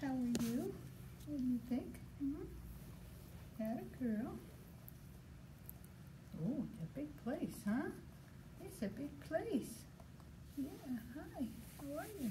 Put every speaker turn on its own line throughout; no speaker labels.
How are you? What do you think? Hmm? That a girl. Oh, it's a big place, huh? It's a big place. Yeah, hi. How are you?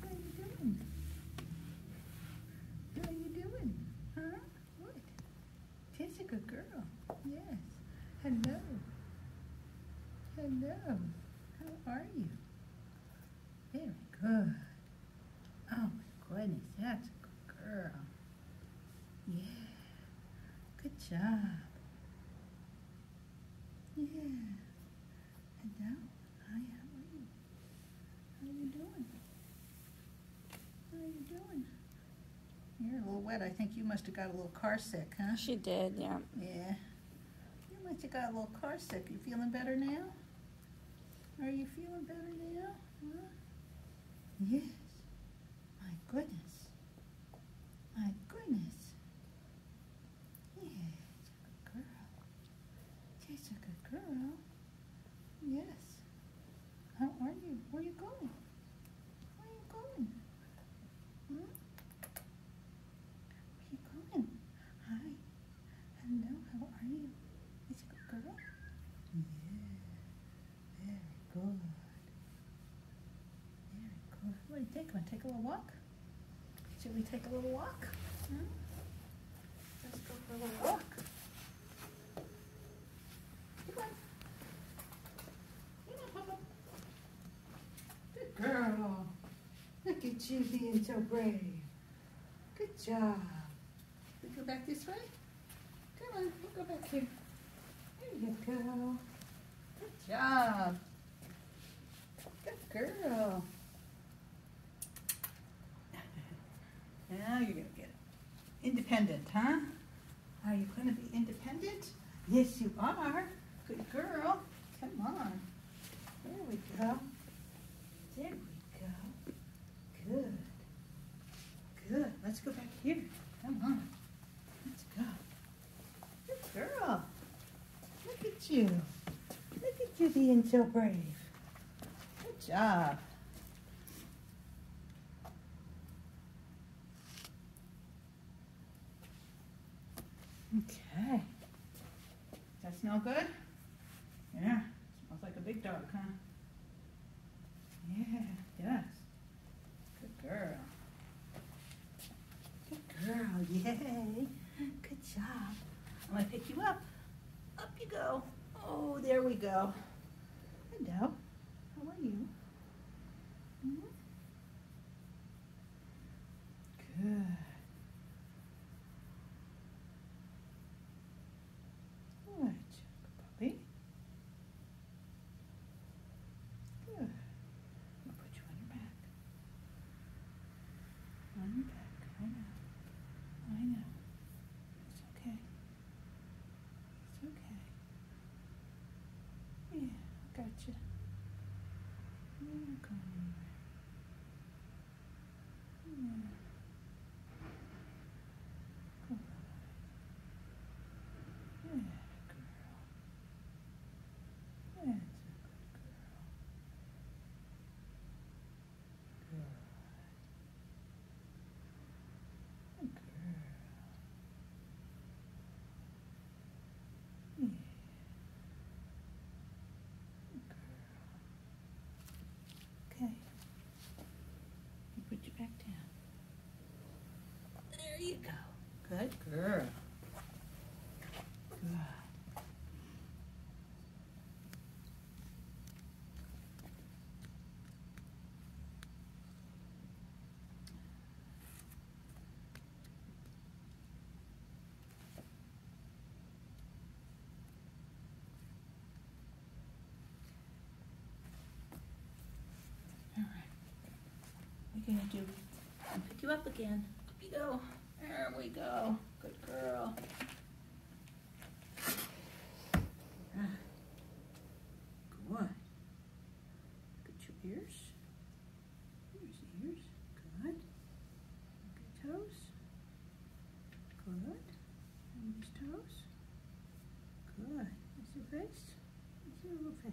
How are you doing? How are you doing? Huh? What? She's a good girl. Yes. Hello. Hello. How are you? Very good. Oh goodness, that's a good girl. Yeah. Good job. Yeah. Hello. Hi, how are you? How are you doing? How are you doing? You're a little wet. I think you must have got a little car sick, huh?
She did, yeah.
Yeah. You must have got a little car sick. You feeling better now? Are you feeling better now? Huh? Yes. Goodness. My goodness. Yeah, she's a good girl. She's a good girl. Yes. How are you? Where are you going? Where are you going? Hmm? Where are you going? Hi. Hello, how are you? Is a good girl? Yeah. Very good. Very good. What do you think? Want to take a little walk? Should we take a little walk? Hmm? Let's go for a little walk. Good girl. Look at you being so brave. Good job. We go back this way? Come on, we'll go back here. There you go. Good job. Good girl. Now you're going to get it. Independent, huh? Are you going to be independent? Yes, you are. Good girl. Come on. There we go. There we go. Good. Good. Let's go back here. Come on. Let's go. Good girl. Look at you. Look at you being so brave. Good job. Okay. Does that smell good? Yeah. Smells like a big dog, huh? Yeah, does. Good girl. Good girl, yay. Good job. I'm gonna pick you up. Up you go. Oh, there we go. Hello. How are you? Hmm? Good. Good, puppy. Good. I'm gonna put you on your back. On your back. I know. I know. It's okay. It's okay. Yeah, I got you. You're not going anywhere. Yeah. Good. Yeah, girl. That's a good girl. Good. Good girl. Yeah. Good girl. Okay. You put your back down. There you go. Good girl. All right. We're gonna do, pick you up again. Up you go. There we go. Good girl. Good. Your ears. Ears. Good. Toes. Good. These toes. Good. Is your face? Is your little face?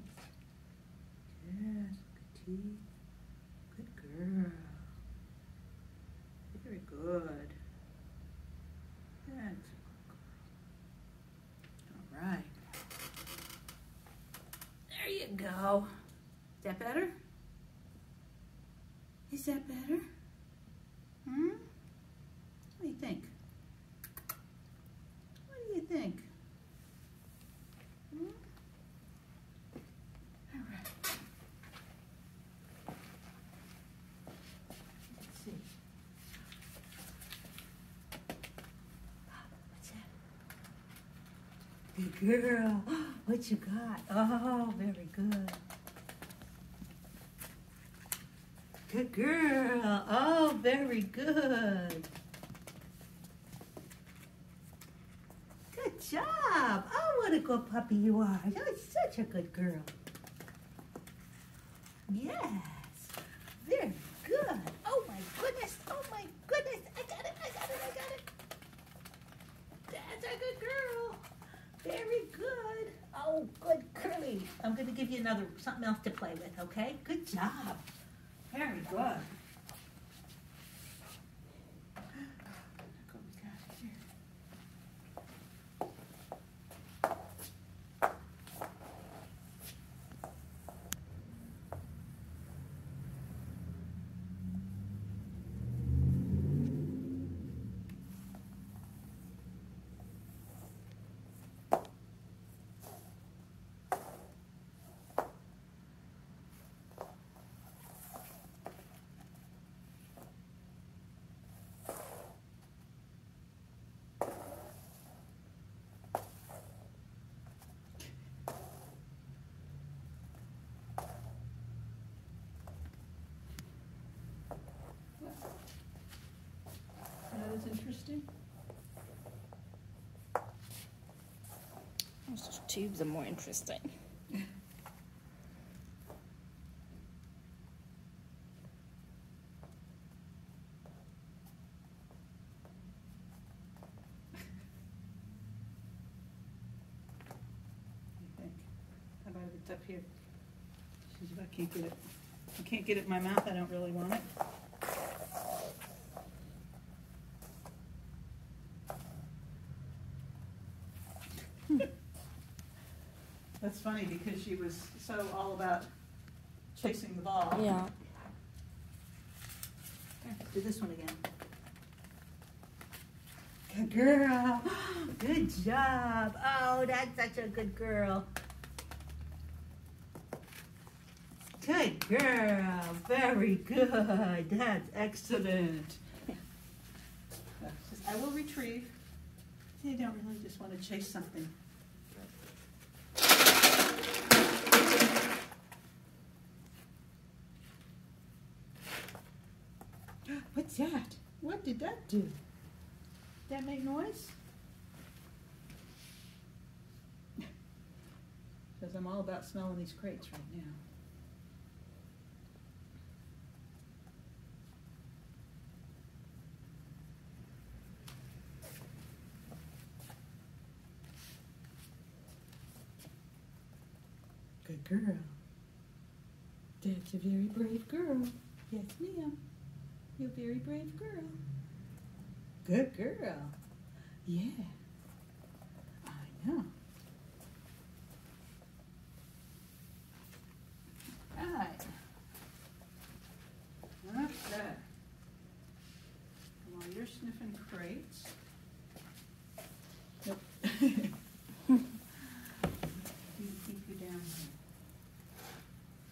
Yes. Good teeth. Good girl. go. Is that better? Is that better? Hmm? What do you think? What do you think? Hmm? All right. Let's see. What's that? Good girl. What you got? Oh, very good. Good girl. Oh, very good. Good job. Oh, what a good puppy you are. You're such a good girl. Yes. Very good. Oh, my goodness. Oh, my goodness. I got it. I got it. I got it. That's a good girl. Very good. Oh, good curly. I'm going to give you another, something else to play with, okay? Good job. Very good. Look what we got here. That is interesting.
Those tubes are more interesting.
Up here? I can't get it. I can't get it in my mouth, I don't really want it. That's funny because she was so all about chasing the ball.
Yeah.
Here, Do this one again. Good girl. Good job. Oh, that's such a good girl. Good girl. Very good. That's excellent. I will retrieve. You don't really just want to chase something. What's that? What did that do? Did that make noise? Because I'm all about smelling these crates right now. Good girl. That's a very brave girl. Yes, ma'am. You're a very brave girl. Good girl. Yeah. I know. Right. Okay. While you're sniffing crates. Nope. Keep you down here.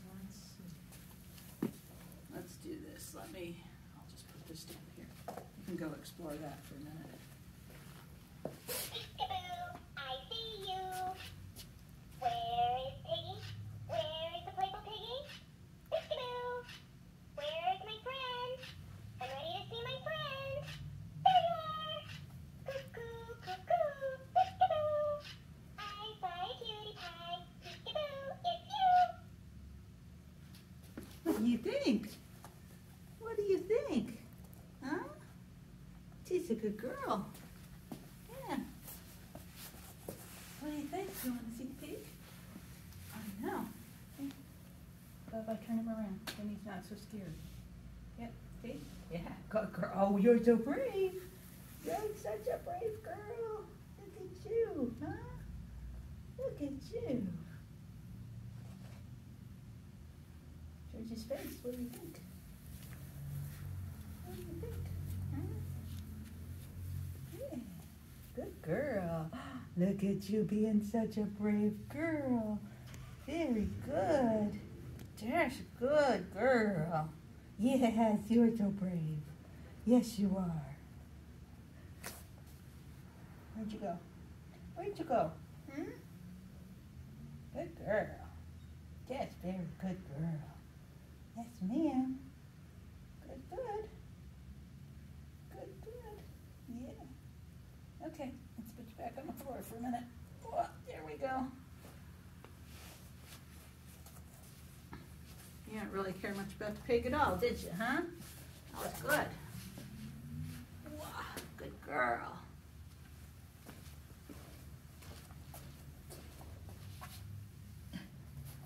Let's see. Let's do this. Let me, I'll just put this down here. You can go explore that for a minute.
Peekaboo, I see you. Where is Piggy? Where is the playful Piggy? Peekaboo, where is my friend? I'm ready to see my friend. There you are. Cuckoo, cuckoo, peekaboo. I spy a cutie pie. Peekaboo, you.
What do you think? What do you think? Huh? She's a good girl. Yeah. What do you think? You want to see the pig? I know. I turn him around? Then he's not so scared. Yep. See? Yeah. Good girl. Oh, you're so brave. You're such a brave girl. Look at you, huh? Look at you. Gigi face. What do you think? What do you think? Huh? Yeah. Good girl. Look at you being such a brave girl. Very good. That's a good girl. Yes, you're so brave. Yes, you are. Where'd you go? Where'd you go? Hmm? Good girl. That's very good girl. Yes, ma'am. Good. Good, good. Yeah. Okay, let's put you back on the floor for a minute. Oh, there we go. You didn't really care much about the pig at all, did you, huh? That was good. Good girl.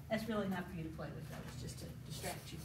That's really not for you to play with, that was just to distract you.